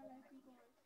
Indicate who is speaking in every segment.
Speaker 1: color people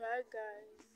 Speaker 1: bye guys